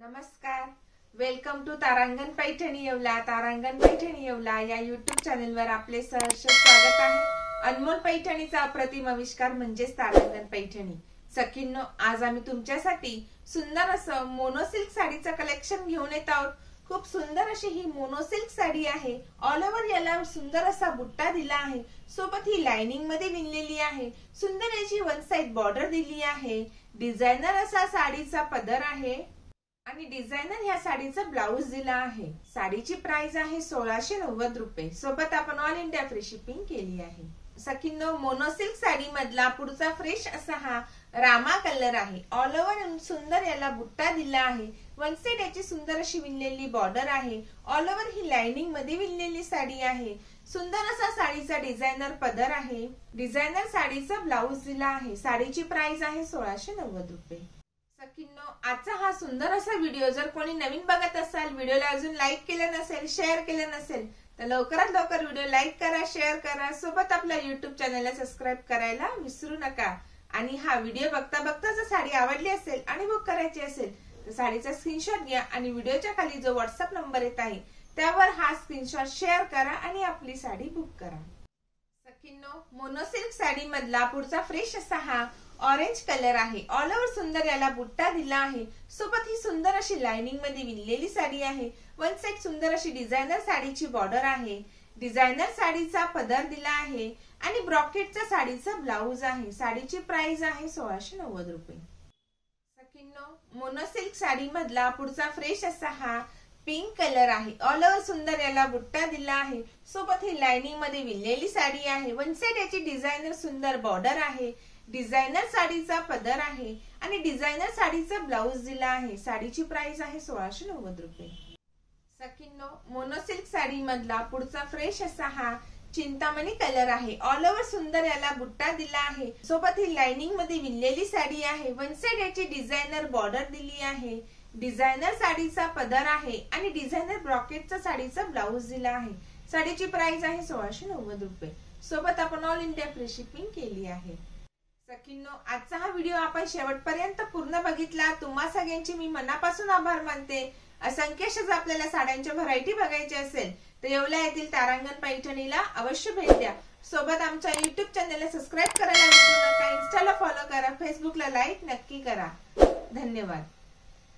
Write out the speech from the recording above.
नमस्कार. Welcome to Tarangan Paithani Yeola Tarangan Paithani Yeola या YouTube चॅनलवर आपले सहर्ष स्वागत आहे. अनमोल पैठणीचा अप्रतिम आविष्कार म्हणजेच तारांगण पैठणी सखींनो आज आम्ही तुमच्यासाठी सुंदर असं मोनोसिल्क साडीचं कलेक्शन घेऊन येत आहोत. खूप सुंदर अशी ही मोनोसिल्क साडी आहे. ऑल ओव्हर याला सुंदर असा बुट्टा दिला आहे. सोबत ही लाइनिंगमध्ये विणलेली आहे. सुंदर याची वन साइड बॉर्डर दिली आहे. डिझायनर असा साडीचा पदर आहे. आणि डिझायनर ह्या साडीचा ब्लाऊज दिला आहे. साडीची प्राइस आहे सोळाशे नव्वद रुपये. सोबत आपण ऑल इंडिया फ्री शिपिंग केली आहे. सखींनो मोनोसिल्क साडी मधला पुढचा फ्रेश असा हा रामा कलर आहे. ऑल ओव्हर सुंदर याला बुट्टा दिला आहे. वन साइड याची सुंदर अशी विणलेली बॉर्डर आहे. ऑल ओव्हर ही लाइनिंगमध्ये विणलेली साडी आहे. सुंदर असा साडीचा डिझायनर पदर आहे. डिझायनर साडीचा ब्लाऊज दिला आहे. साडीची प्राइस आहे सोळाशे नव्वद रुपये. सखींनो आजचा हा सुंदर असा व्हिडिओ जर कोणी नवीन बघत असाल व्हिडिओला अजून लाईक केलं नसेल शेअर केलं नसेल तर लवकरात लवकर व्हिडिओ लाईक करा शेअर करा. सोबत आपल्या युट्यूब चॅनलला सबस्क्राईब करायला विसरू नका. आणि हा व्हिडिओ बघता बघता जर साडी आवडली असेल आणि बुक करायची असेल तर साडीचा स्क्रीनशॉट घ्या आणि व्हिडिओच्या खाली जो व्हॉट्सअप नंबर येत आहे त्यावर हा स्क्रीनशॉट शेअर करा आणि आपली साडी बुक करा. सखींनो मोनोसिल्क साडी मधला पुढचा फ्रेश असा हा ऑरेंज कलर आहे. ऑल ओव्हर सुंदर याला बुट्टा दिला आहे. सोबत ही सुंदर अशी लाइनिंगमध्ये विणलेली साडी आहे. वन साइड सुंदर अशी डिझायनर साडीची बॉर्डर आहे. डिझायनर साडीचा पदर दिला आहे. आणि ब्रॉकेटचा साडीचा ब्लाऊज आहे. साडीची प्राइस आहे सोळाशे नव्वद रुपये. सखींनो मोनोसिल्क साडी मधला पुढचा फ्रेश असा हा पिंक कलर आहे. ऑल ओव्हर सुंदर याला बुट्टा दिला आहे. सोबत ही लाइनिंगमध्ये विणलेली साडी आहे. वन साइड याची डिझायनर सुंदर बॉर्डर आहे. डिझायनर साडीचा पदर आहे आणि डिझायनर साडीचा ब्लाऊज दिला आहे. साडीची प्राइस आहे सोळाशे नव्वद रुपये. सखींनो मोनोसिल्क साडी मधला पुढचा फ्रेश असा हा चिंतामणी कलर आहे. ऑल ओव्हर सुंदर याला बुट्टा दिला आहे. सोबत ही लाइनिंगमध्ये विणलेली साडी आहे. वन साइड याची डिझायनर बॉर्डर दिली आहे. डिझायनर साडीचा पदर आहे आणि डिझायनर ब्रॉकेटचा साडीचा ब्लाऊज दिला आहे. साडीची प्राइस आहे सोळाशे नव्वद रुपये. सोबत आपण ऑल इंडिया फ्री शिपिंग केली आहे. सखींनो आजचा हा व्हिडिओ आपण शेवटपर्यंत पूर्ण बघितला. तुम्हा सगळ्यांची मी मनापासून आभार मानते. असंख्य जर आपल्याला साड्यांच्या व्हरायटी बघायची असेल तर येवला येथील तारांगण पैठणीला अवश्य भेट द्या. सोबत आमच्या युट्यूब चॅनेलला सबस्क्राईब करायला विसरू नका. इन्स्टाला फॉलो करा. फेसबुकला लाईक नक्की करा. धन्यवाद.